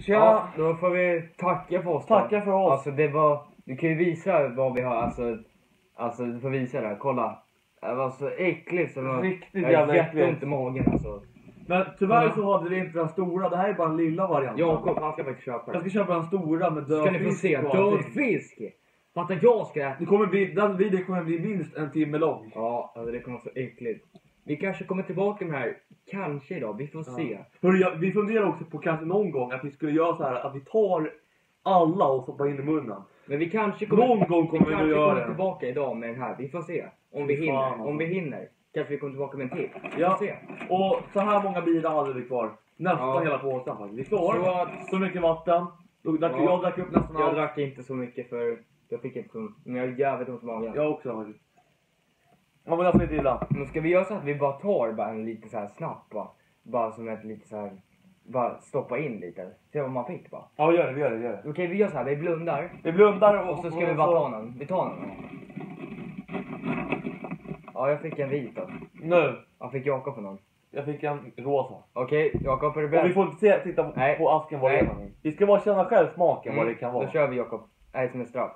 Tja! Ja, då får vi tacka för oss då. Tacka för oss. Alltså det var, du kan ju visa vad vi har, alltså, alltså du får visa det här, kolla. Det var så äckligt så det var, Riktigt jag jävla har jätteont äckligt. i magen alltså. Men tyvärr så hade vi inte den stora, det här är bara den lilla varianten. Jakob han ska faktiskt köpa Jag det. ska köpa den stora med död Ska ni få fisk se, och död allting. fisk! Fattar jag ska Det kommer bli, den videon kommer bli minst en timme lång. Ja, alltså det kommer vara så äckligt. Vi kanske kommer tillbaka med det här, kanske idag, vi får se. Hörru, jag, vi funderar också på kanske någon gång att vi skulle göra så här att vi tar alla och stoppar in i munnen. Men vi kanske kommer, Någon gång kommer vi vi kanske göra kommer det. tillbaka idag med den här, vi får se. Om vi hinner, fan, alltså. om vi hinner. Kanske vi kommer tillbaka med en till. Vi Ja. se. Och så här många bilar hade vi kvar. Nästan Ja. hela påsen faktiskt. Vi klarade Så så, att- så mycket vatten. Då drack, Ja. Jag drack upp nästan Jag allt. drack inte så mycket för jag fick inte så men jag har jävligt ont i magen. Jag också faktiskt. Ja men jag får inte illa. Men ska vi göra så att vi bara tar bara en lite så här snabbt bara, bara som ett lite så här bara stoppa in lite. Se vad man fick bara. Ja gör det, vi gör det, vi gör det. Okej vi gör så här, vi blundar Vi blundar och, och så ska vi bara ta någon. Vi tar någon. Ja jag fick en vit då. Nu. Jag fick Jakob på någon. Jag fick en rosa. Okej Jakob är du Och vi beredd? får inte se, titta Nej. på asken vad det är Nej. Vi ska bara känna själv smaken vad det kan vara. Då kör vi Jakob. Är som ett straff.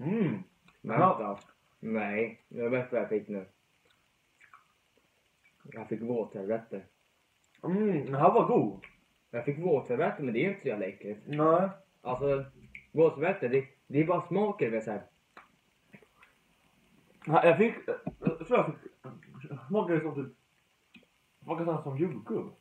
Mm. Vänta. Nej, jag vet vad jag fick nu. Jag fick våtservetter. Mm, den här var god. Jag fick våtservetter men det är ju inte så jävla äckligt. Nej. Alltså, våtservetter det, det är bara smaken. vet så här. Jag fick, jag tror jag fick, smakade som typ, smakade sånt som jordgubb.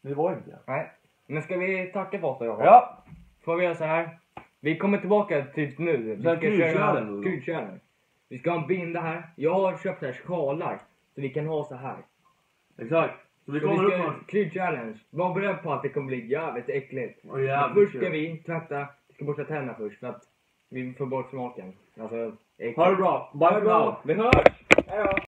Men det var inte det. Nej. Men ska vi tacka för oss då Jakob? Ja. Får vi göra så här? Vi kommer tillbaka typ nu. Vi ska kryddkärlen då? kryddkärlen. Vi ska ha en binda här. Jag har köpt här skalar. Så vi kan ha så här. Exakt. Så vi kommer upp med... kryddchallenge. Var beredd på att det kommer bli jävligt äckligt. Men jävligt först ska vi tvätta, vi ska borsta tänderna först för att vi får bort smaken. Alltså, äckligt. Ha det bra. Bye Ha det bra. Vi hörs! Hejdå!